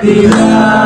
Tira